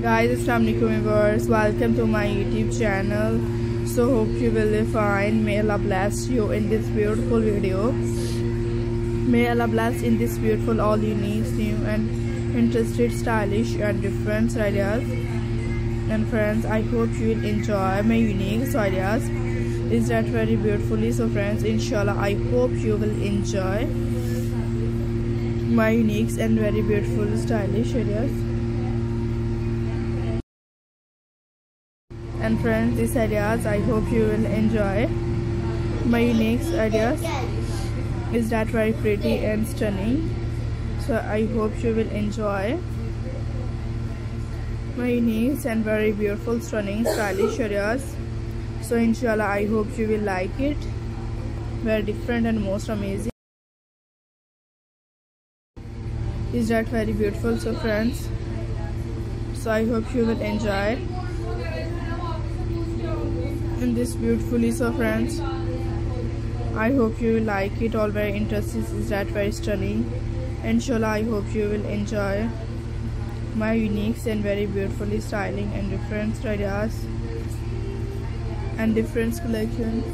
guys assalamualaikum viewers. Welcome to my youtube channel. So hope you will be fine. May allah bless you in this beautiful video. May allah bless in this beautiful all unique new and interested stylish and different ideas. And friends i hope you will enjoy my unique ideas. Is that very beautifully? So friends inshallah i hope you will enjoy my unique and very beautiful stylish ideas friends these ideas i hope you will enjoy. My unique ideas is that very pretty and stunning. So i hope you will enjoy. My unique and very beautiful stunning stylish ideas. So inshallah i hope you will like it. Very different and most amazing. Is that very beautiful? So friends so i hope you will enjoy in this beautifully so friends i hope you will like it. All very interesting is that very stunning. Inshallah i hope you will enjoy my unique and very beautifully styling and different ideas and different collections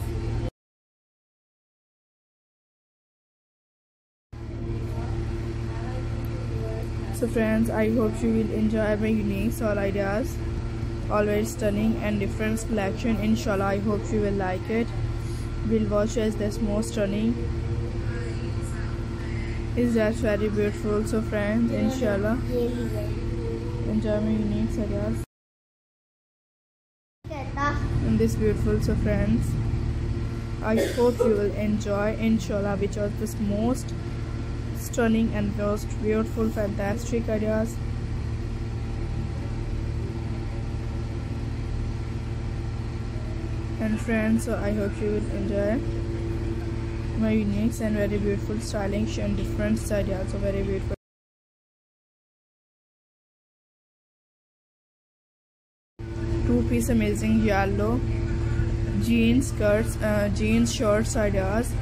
so friends i hope you will enjoy my unique all ideas always stunning and different collection inshallah i hope you will like it. We'll watch as this most stunning. Is that very beautiful. So friends inshallah. Enjoy my unique sagas in this beautiful so friends i hope you will enjoy inshallah which are the most stunning and most beautiful fantastic ideas and friends so i hope you will enjoy my unique and very beautiful styling and different style also very beautiful. Two piece amazing yellow jeans skirts uh, jeans shorts ideas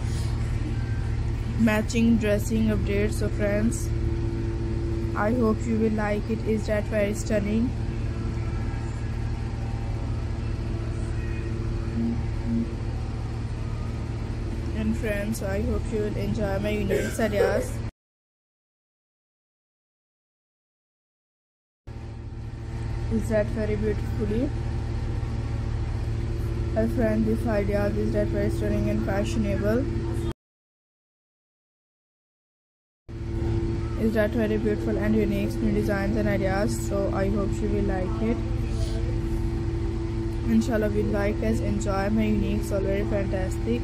matching dressing updates so friends i hope you will like it. Is that very stunning friends so i hope you will enjoy my unique ideas is that very beautifully. My friend this idea is that very stunning and fashionable. Is that very beautiful and unique new designs and ideas so i hope you will like it. Inshallah will like us enjoy my unique so very fantastic